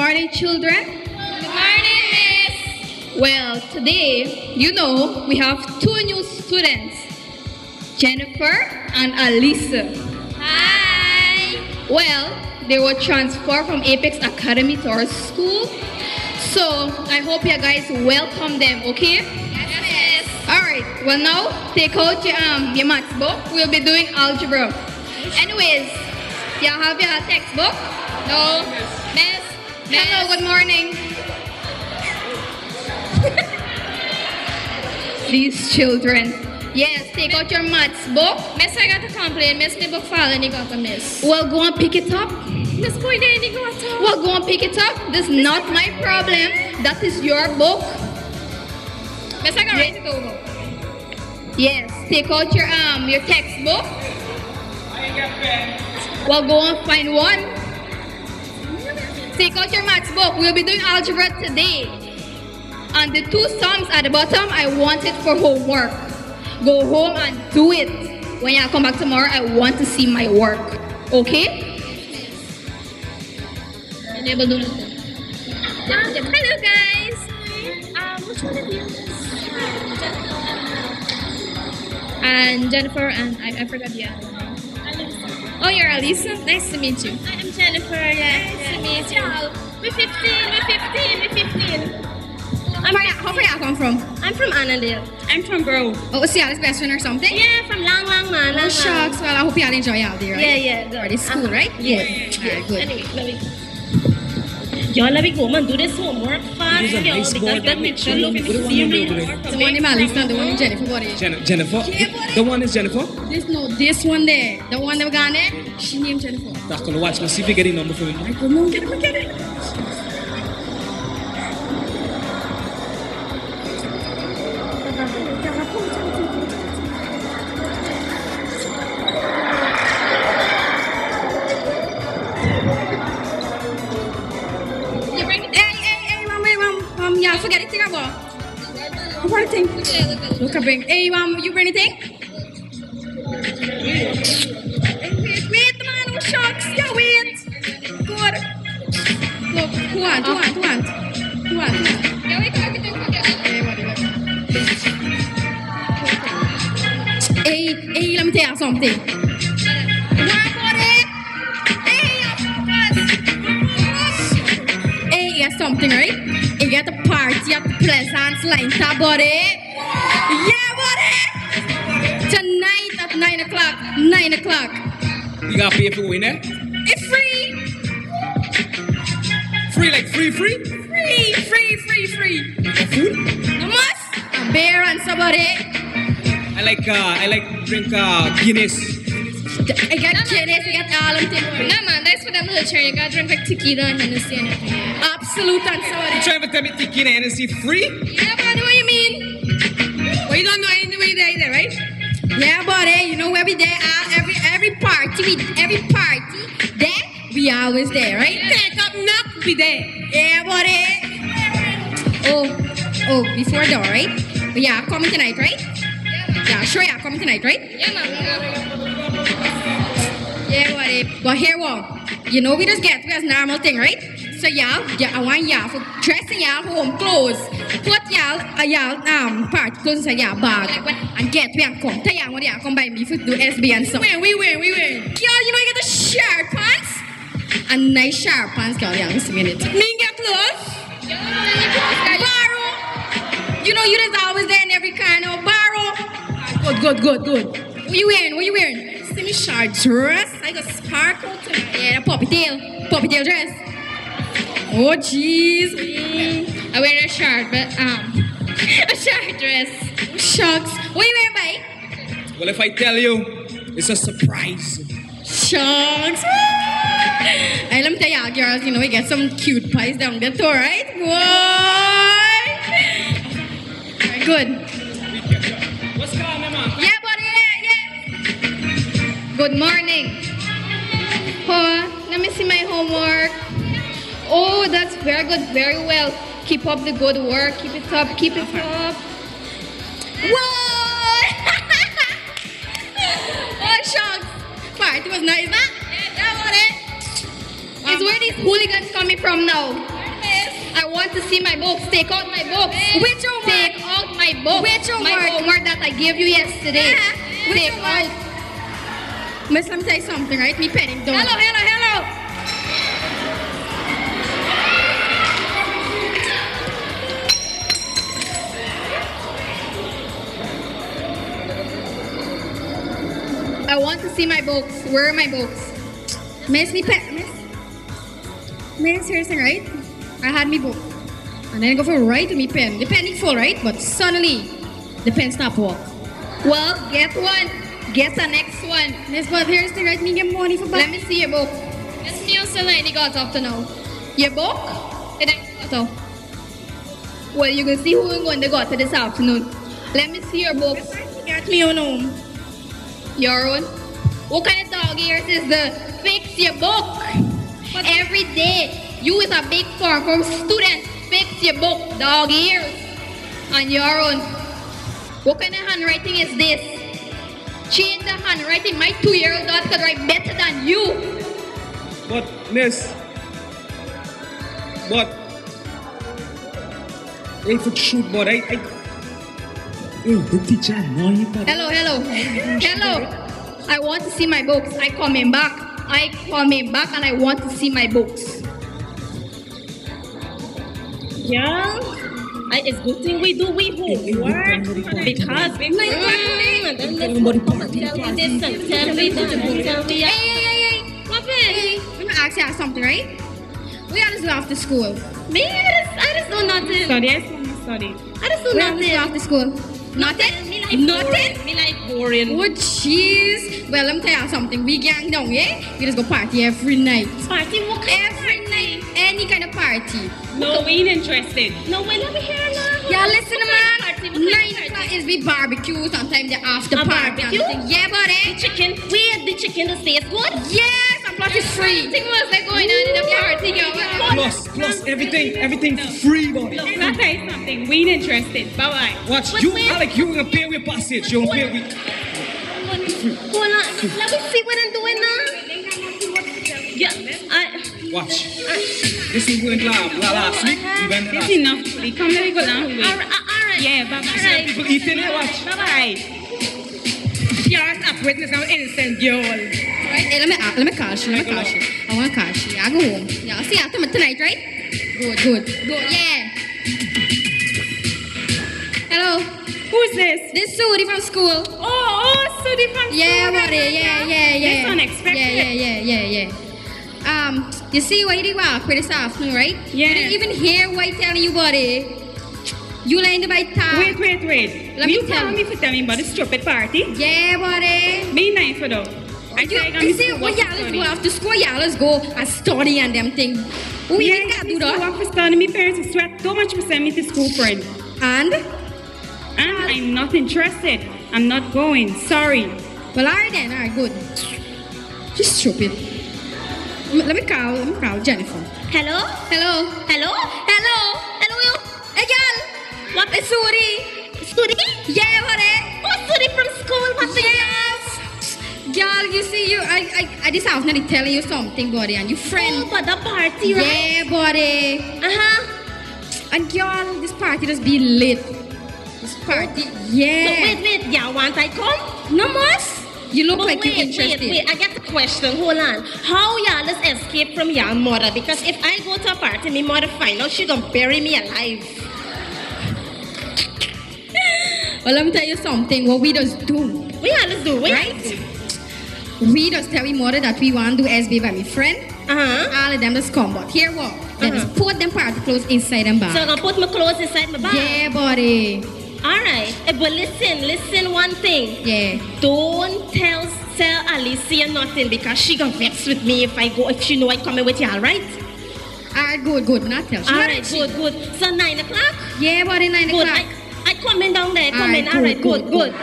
Good morning, children. Good morning, Miss. Well, today, you know, we have two new students, Jennifer and Alisa. Hi. Well, they were transferred from Apex Academy to our school. So I hope you guys welcome them, okay? Yes. Alright, well now take out your um your maths book. We'll be doing algebra. Anyways, y'all have your textbook? No. Miss. Hello, good morning. These children. Yes, take out your maths book. Miss, I got a complaint. Miss, my book fall and you got a miss. Well, go and pick it up. Miss, boy, then you got a... Well, go and pick it up. This is not my problem. That is your book. Miss, I got write it over. Yes, take out your um your textbook. I ain't got pen. Well, go and find one. Take out your maths book. We'll be doing algebra today. And the two sums at the bottom, I want it for homework. Go home and do it. When I come back tomorrow, I want to see my work. Okay? Enable do nothing. Hello, guys. Um, which one of you? And Jennifer and I, I forgot the other one. Oh, you're Alisa. Nice to meet you. I'm Jennifer. Yeah, nice to meet. We're 15. We're 15. We're 15. I'm from, how far you come from? I'm from Annandale. I'm from Grove. Oh, Ciala's best friend or something? Yeah, from Lang Lang Man. Oh, shucks. Well, I hope y'all enjoy y'all day, right? Yeah, yeah. good. Or this school, Uh-huh. right? Yeah. Alright, good. Anyway, let me. Y'all let me go and do this homework fast, y'all, nice because that makes you look What hard The one in Alice from and the one in. Jennifer body. Jen- Jennifer? The one is Jennifer? This no, this one there. The one that we got there. She named Jennifer. That's gonna watch me. See if you get the number for me. I don't know. Get it, get it. I bring. Hey, mom, um, you bring anything? Wait, wait, man, no shucks. Yeah, wait. Good. Look, who want, who want, who want? Who want? Yeah, wait. Hey, what is it? Hey, hey, let me tell you something. Something, right? You got a party at Pleasant Line, buddy. Tonight at 9 o'clock. 9 o'clock. You gotta pay for going there? It's free. Free, like free, free? Free, free, free, free. For food? No must. A beer and somebody. I like, uh, I like drink, uh, Guinness. I got Guinness, I got all of them things. No, man, that's for them little cherry. You gotta drink like tequila and Hennessy and everything. Absolut and somebody. Trying to tell me tequila and Hennessy free? Yeah, buddy, you know where we there at every every party, we every party there we always there, right? Take up, knock, be there. Yeah, buddy. Oh, oh, before though, right? But yeah, coming tonight, right? Yeah, sure, yeah, coming tonight, right? Yeah, man. Yeah, buddy. But here, what? You know we just get we as normal thing, right? So y'all, yeah, I want y'all for dressing y'all home clothes. Put y'all, uh, y'all um party clothes inside y'all bag and get we and come. Tell y'all what y'all come by me for do SB and stuff. Win, we win, we win. Girl, you know you get the sharp pants? A nice sharp pants, girl. Yeah, listen a minute. Me get clothes. Borrow. You know you just always there in every kind of borrow. Good, good, good, good. What you wearing? What you wearing? See me short dress. I got sparkle tonight. Yeah, the puppy tail. Poppy tail dress. Oh, jeez. Mm. I wear a shirt, but um, a shirt dress. Shucks. What you wearing, bye? Well, if I tell you, it's a surprise. Shucks. Hey, let me tell y'all, girls, you know, we get some cute pies down there too, right? Boy. Good. What's going on, man? Yeah, buddy, yeah, yeah. Good morning. Oh, let me see my homework. Oh, that's very good, very well. Keep up the good work. Keep it up, keep it up. Whoa! oh, shucks. Party was nice, huh? Yeah, that was it. Is where these hooligans coming from now? I want to see my books. Take out my books. Which homework? Take out my books. Which My homework? homework that I gave you yesterday. Which Take homework? out. Miss, let me tell you something, right? Me down. Hello, hello, hello. I want to see my books. Where are my books? Miss, me pen. Miss. Miss, the right. I had me book. And then I go for right to me pen. The pen is full, right? But suddenly, the pen stop work. Well, get one. Get the next one. Miss, but here's the right. Me get money for Let me see your book. It's me also like got up to now. Your book? It ain't got. Well, you can see who we're going to go to this afternoon. Let me see your book. Get me on home. Your own? What kind of dog ears is the fix your book? Every day, you is a big farm from student, fix your book, dog ears. On your own. What kind of handwriting is this? Change the handwriting. My two-year-old daughter could write better than you. But, miss. But. if for shoot, but I. I Hey, the teacher, no, Hello, hello. Hello. I want to see my books. I coming back. I coming back and I want to see my books. Yeah, I, it's good thing we do we homework because we mm, then let's tell me this and tell me that tell me Hey, that. hey, hey, hey. What Hey, is? let me ask you something, right? We always go after school. Me, I just, I just do nothing. Study, I still study. I just do We always nothing. after school. Nothing? Me like Nothing? boring. Me like boring. Oh, jeez. Well, let me tell you something. We gang down, yeah? We just go party every night. Party, what kind of Every night. Any kind of party. No, we ain't interested. No, wait, let me hear now. Yeah, listen, man. kind of party? What kind of Nine o'clock is we barbecue. Sometimes the after A party. barbecue? Yeah, The chicken, wait, the chicken the taste good? Yes, plus it's free. Thing was like going on in the yard. Thing, you know. Plus, plus, everything, everything free, boy. Can I tell you something? We ain't interested. Bye bye. Watch, But you, wait. Alec, you gonna pay with passage. You gonna pay with. Hold on, let me see what I'm doing now. Yeah, I, Watch. This is going lab. La last week, we went It's last. enough. We come let me go down all with. right, uh, all right. Yeah, bye bye. Alright. People eating it, watch. Bye bye. You're not witness of innocent girl. Let me uh, let me call she. Let me call. I want she. I go home. Yeah, I'll see you after tonight, right? Good, good, good. Yeah. Hello. Who's this? This Sudi from school. Oh, oh, Sudi from Yeah, school. buddy. Yeah, yeah, yeah. This unexpected. Yeah, yeah, yeah, yeah, yeah. Um, you see you did walk with this afternoon, right? Yeah. You didn't even hear what I telling you, buddy. You lying by time. Wait, wait, wait. Let me you tell me for tell me about the stupid party? Yeah, buddy. Me nice for though. I You, say I you see, when y'all let's go after school, y'all let's go and study and them thing. We yeah, even can't do I that. work for study. My parents will sweat so much for sending me to school, friend. And, And I'm not interested. I'm not going. Sorry. well, alright then, alright, good. She's stupid. Let me call, let me call Jennifer. Hello? Hello. Hello? Hello. Hello, you? Hey, girl. What? It's Sudi. Studi? Yeah, buddy. Eh? Oh, Studi from school. What's the Yes. Girl, you see, you, I, I, I just have to tell you something, buddy, and you Oh, friend. but the party, right? Yeah, buddy. Uh-huh. And girl, this party just be lit. This party, So yeah. wait, wait. Yeah, want I come? No muss. You look But like wait, you're interested. wait, wait. I got a question. Hold on. How y'all just escape from your mother? Because if I go to a party, my mother find out she gonna bury me alive. Well, let me tell you something. What we just do, y'all just do? Right? We just tell we mother that we want to do SB by my friend. Uh-huh. All of them just come, but here what? Then Uh-huh. just put them party clothes inside them bag. So. I'm gonna put my clothes inside my bag. Yeah, buddy. Alright. Eh, but listen, listen one thing. Yeah. Don't tell tell Alicia nothing because she gonna vex with me if I go if she know I coming with y'all, right? Alright, good, good. Not tell. Alright, good, good. So nine o'clock? Yeah, buddy, nine Good. o'clock. I, I coming down there, coming. Alright, Alright, good, good, good, good.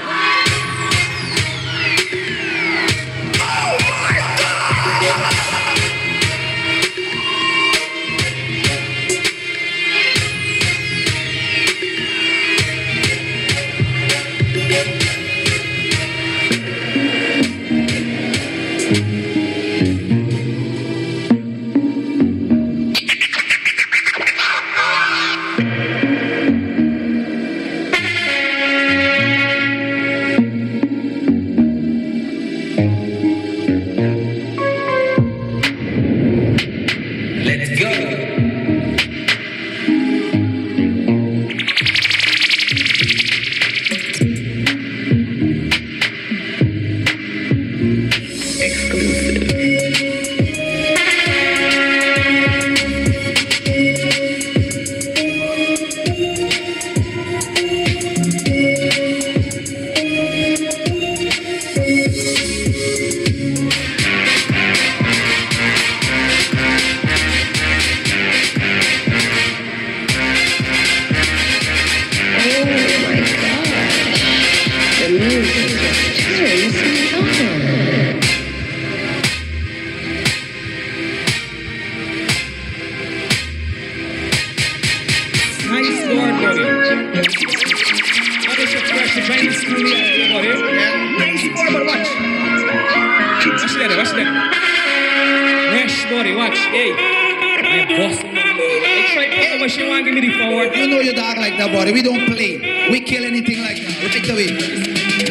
Kill anything like that. We take it away.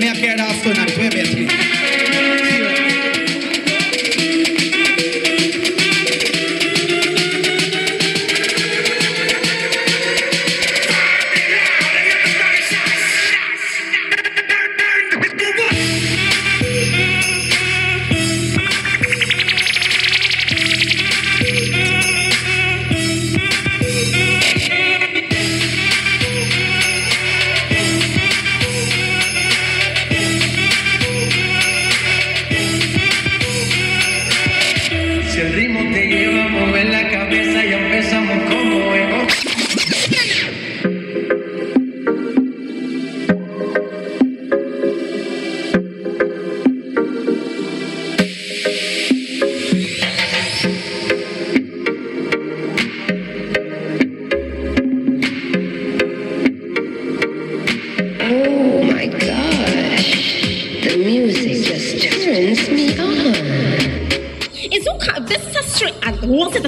Me, I care that stone and wait, wait,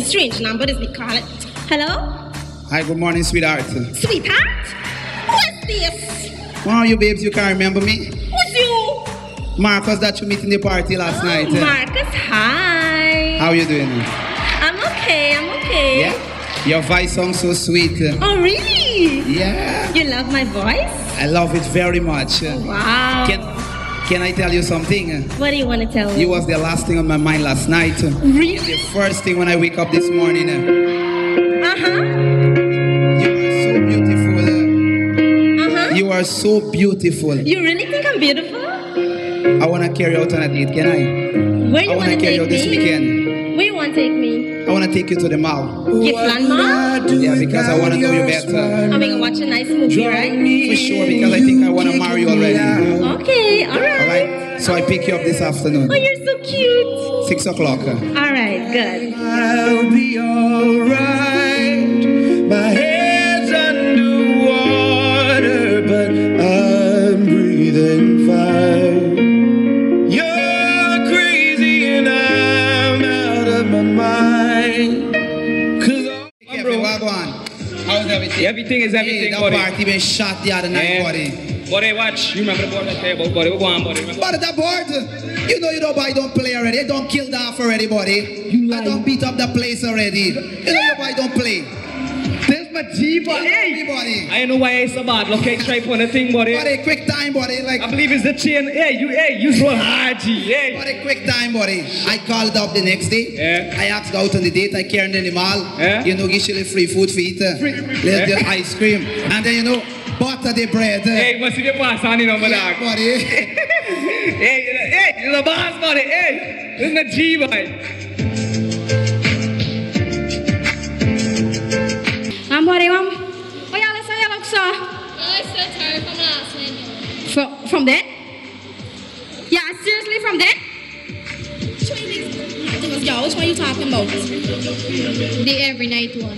strange number. This we call it. Hello, Hi, good morning, sweetheart. sweetheart. Who is this? One of you babes, you can't remember me? Who's you? Marcus that you meet in the party last oh, night. Oh, Marcus, hi. How are you doing? I'm okay. I'm okay. Yeah? Your voice sounds so sweet. Eh? Oh, really? Yeah. You love my voice? I love it very much. Oh, wow. Can, can I tell you something? what do you want to tell me? You was the last thing on my mind last night. Really? The first thing when I wake up this morning. Uh huh. You are so beautiful. Uh huh. You are so beautiful. You really think I'm beautiful? I want to carry out on a date, can I? Where you I want want to to carry take out this me? weekend. Where you want to take me? I want to take you to the mall. Giftland Mall? Yeah, because I want to know you better. I'm gonna watch a nice movie, right? For sure, because I think I want to marry you already. Okay, all All right. Right? So I pick you up this afternoon. Oh, you're so cute. Six o'clock. All right, good. I'll be alright. My head's underwater, but I'm breathing fine. You're crazy and I'm out of my mind. Cause all Yeah, bro. Wagwan. How's everything? Everything is everything, Hey, that buddy. party been shot the other night, Yeah. buddy. Buddy, watch. You remember the board that table, buddy. We go on, buddy. Remember? But that board, you know you don't buy, don't play already. You don't kill that already, buddy. I don't beat up the place already. You know you buy, don't play. There's my G, buddy. Everybody. I know why it's so bad. Look, I try for the thing, buddy. Buddy, quick time, buddy. Like, I believe it's the chain. Hey, you, hey, you roll hard, G. Hey. buddy, quick time, buddy. I called up the next day. Yeah. I asked out on the date. I carried in the mall. Yeah. You know, give you free food for eat. uh, Little Yeah. the ice cream. And then, you know, butter the bread. Hey, must see the pass on, you know, my yeah, dog. buddy. Hey, hey, you're the boss, buddy. Hey, this is the G, boy. I'm body, um. Oh, yeah, let's say hello, sir. I still tired from last night. From, from there? Yeah, seriously, from there? Yeah, which one you talking about? The every night one.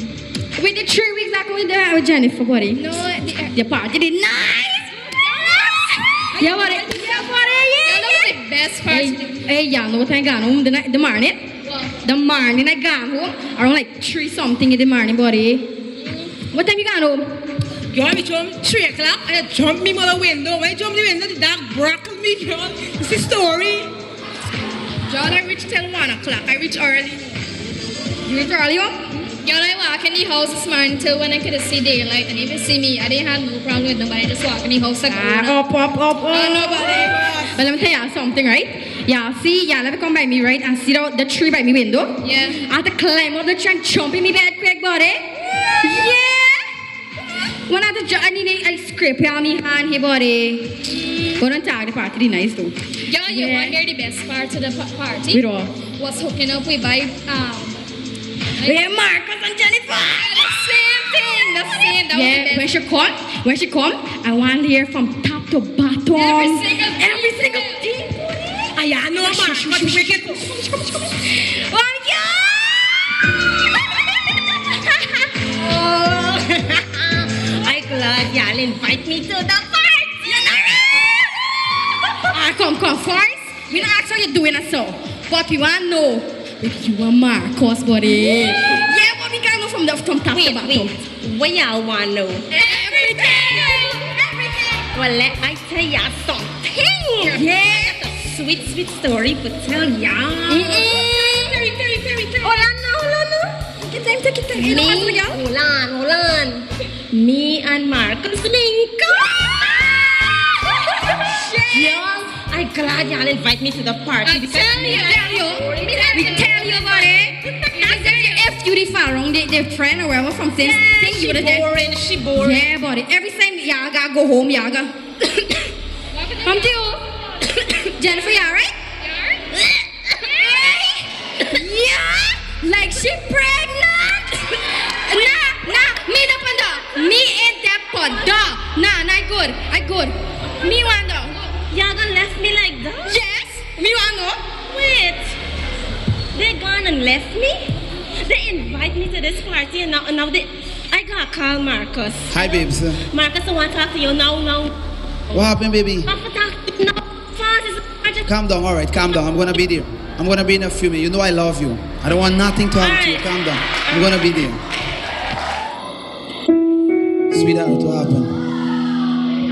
With the three weeks that with, uh, with Jennifer, buddy. No, the, The party did nice. Yeah, buddy. Yeah, buddy. Yeah, that was the best part. Hey, hey, yeah, know what I got home the, the morning? What? The morning I got home, around like three something in the morning, buddy. What time you got home? You want me to jump three o'clock and I jump me mother window. When I jump the window, the dog brackled me, girl. It's the story. John, I reached till one o'clock. I reached early. You reach early home? Girl, I walk in the house this morning till when I could see daylight and even see me. I didn't have no problem with nobody. Just walk in the house like Ah, up, up, up, up. Oh, nobody. But let me tell y'all something, right? Yeah, see, yeah, let me come by me, right? And see the, the tree by me window. Yeah. I have to climb up the tree and jump in me bed quick, buddy. Yeah. When I have to jump, I need I scrape on me hand here, buddy. But don't talk the party, nice though. You Yeah. want to hear the best part of the party? With all. Was hooking up with by um. With Marcus and Jennifer. The same thing. The same. That yeah, when she come, when she come, I want to hear from top to bottom. Every single thing. Every single thing. I know, man. But wicked. Oh, yeah! I glad y'all invite me to the party. Ah, come, come, first. We don't ask how you doing so. But we want to know, If you are Marcus, buddy. Yeah, but we gotta know from the from top to Wait, bottom. wait. What y'all want to know? Everything. Well, let I tell y'all something. Yeah. Sweet, sweet story for tell y'all. Mm-mm. Terry, Terry, Terry, Terry. Hold on hold on now. Take time, take it time. Me, hold on, hold on. Me and Marcus link Y'all, I glad y'all invite me to the party. I tell you, tell you, we tell you about it. If you the far wrong, the, the friend or whatever from things, things she you would have boring, she boring. Yeah, buddy. Every time y'all gotta go home, y'all gotta. Come to you. Jennifer, you alright? Yeah, like she pregnant. nah, nah, me no panda. Me ain't that panda. Nah, nah, good. I good. Me want this party and now, and now they... I gotta call Marcus. Hi, babes. Marcus, I want to talk to you now, now. What happened, baby? I want to talk to you now. Fast, it's urgent. Calm down, all right, calm down. I'm gonna be there. I'm gonna be in a few minutes. You know I love you. I don't want nothing to happen to you. Calm down. I'm gonna be there. Sweetheart, what happened?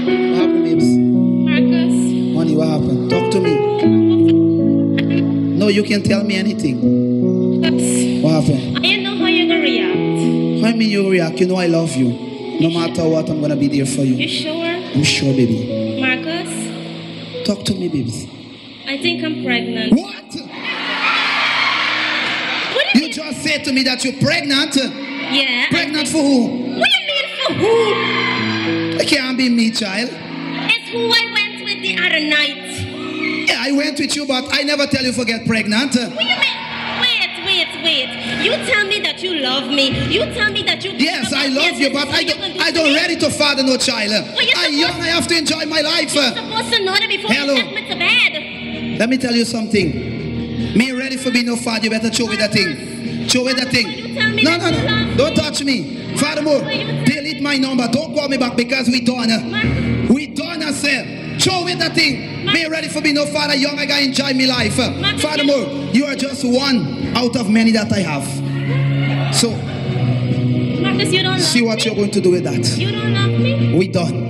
What happened, babes? Marcus. Honey, what happened? Talk to me. No, you can tell me anything. What happened? I mean you react? You know I love you. No matter what, I'm gonna be there for You you. sure? I'm sure, baby. Marcus, Talk to me, baby. I think I'm pregnant. What? What you You just said to me that you're pregnant. Yeah. Pregnant for who? What do you mean for who? It can't be me, child. It's who I went with the other night. Yeah, I went with you, but I never tell you forget pregnant. What do you mean? Wait, wait. You tell me that you love me. You tell me that you. Yes, I love you, but I don't, I don't ready to father no child. you're I young, I have to enjoy my life. You're supposed to know that before Hello. you me to bed. Let me tell you something. Me ready for be no father, you better show with that thing. Show with that thing. No, no, no. Don't touch me. Furthermore, delete my number. Don't call me back because we done. We done, I said. Show with that thing. Me ready for me. no father, young, I gotta enjoy my life. Furthermore, you are just one out of many that I have. So, Marcus, see what me. you're going to do with that. You don't love me. We done.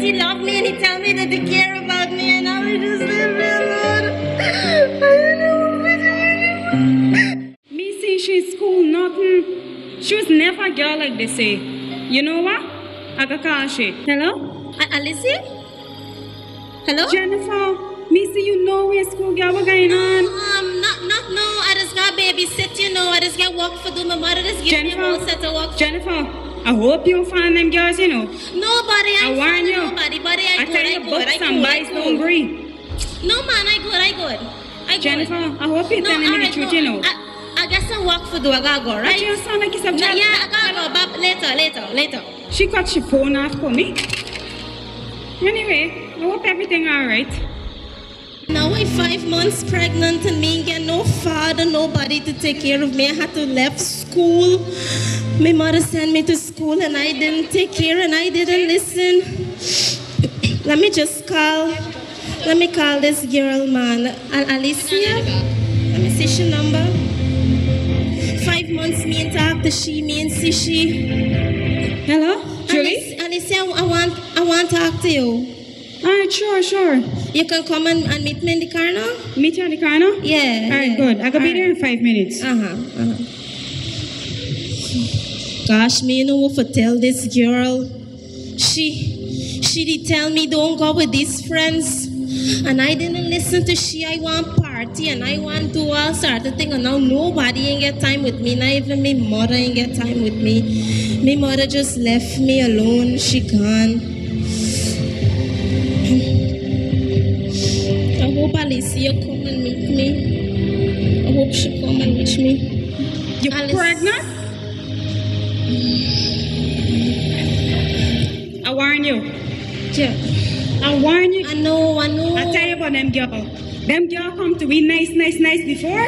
That he love me and he tell me that he care about me and I just leave me alone. I don't know what to do. Me say she's school, nothing. She was never a girl like they say. You know what? I got call she. Hello? A- Alicia? Hello? Jennifer, me you know where school girl what going on. Um, not, not, no. I just got babysit, you know. I just got work for do. My mother just give me a whole set of work. Jennifer, I hope you find them girls, you know. Nobody, I, I warn you. Nobody, buddy, I, I good, tell I you, good, books I and good, I boys don't agree. No, man, I good, I good. I good. Jennifer, I hope you're no, telling me the truth, no, you know. I, guess I got some work for do. I gotta go, But right? you sound like you're No, child. yeah, I gotta go. But later, later, later. She got your phone off for me. Anyway, I hope everything alright. Now I'm five months pregnant and me ain't get no father, nobody to take care of me. I had to left school. My mother sent me to school and I didn't take care and I didn't listen. Let me just call. Let me call this girl, man. Al- Alicia. Let me see she number. Five months me and talk to she, me and see she. Hello? Julie? Alicia, Alicia, I want I want to talk to you. Alright, sure, sure. You can come and, and meet me in the car now? Meet you at the car now? Yeah. Alright, yeah. good. I could be there in five minutes. Uh-huh. uh-huh. Gosh, me you know what for tell this girl. She she did tell me don't go with these friends. And I didn't listen to she. I want party and I want to all sort of thing. And now nobody ain't get time with me. Not even me mother ain't get time with me. My mother just left me alone. She gone. Alicia come and meet me. I hope she come and meet me. You Alice. pregnant? I warn you. Yeah. I warn you. I know, I know. I tell you about them girl. Them girl come to be nice, nice, nice before,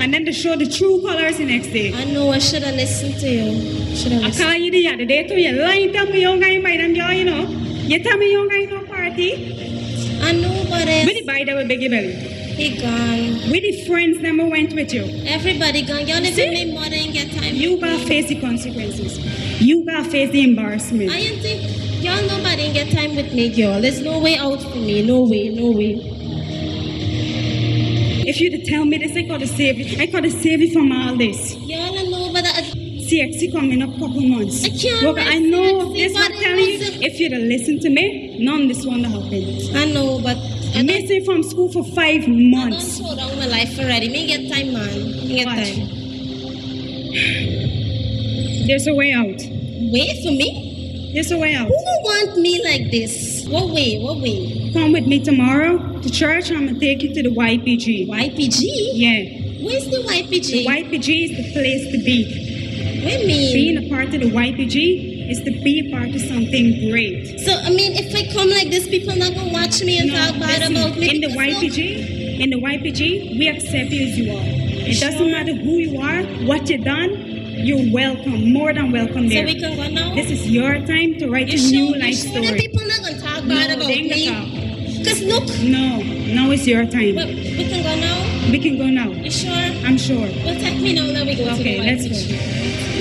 and then they show the true colors the next day. I know I should have listened to you. Should have I call you the other day too. You lying tell me you don't by them girl, you know. You tell me you don't party. I know, but With it's, the buy that Biggie Belly. he gone. With the friends who went with you. Everybody gone. Y'all See? with my mother and get time. You gotta face the consequences. You gotta face the embarrassment. I ain't think y'all nobody get time with me, girl. There's no way out for me. No way, no way. If you'd tell me this, I gotta save you. I gotta save you from all this. Y'all don't know, but I, CXC coming up couple months. I can't Look, I know CXC, this what telling you. If you'd have listened to me, none of this have happened. I know, but I don't, Missing from school for five months. I don't my life already. Me get time, man. Me get Watch. time. There's a way out. Wait for me? There's a way out. Who want me like this? What way? What way? Come with me tomorrow to church. I'm gonna take you to the YPG. YPG? Yeah, Where's the YPG? the YPG is the place to be. What mean? Being a part of the YPG is to be part of something great. So I mean, if I come like this, people not gonna watch me and No, talk bad about me. in the YPG, in the YPG, we accept you as you are. It Sure. doesn't matter who you are, what you've done, you're welcome, more than welcome No, so we can go now. This is your time to write you a sure? new life sure that story. people not gonna talk bad they about me? Cause look, No, now is your time. but we can go now. We can go now. You sure? I'm sure. Well, take me now. Let me go. Okay, to the let's go.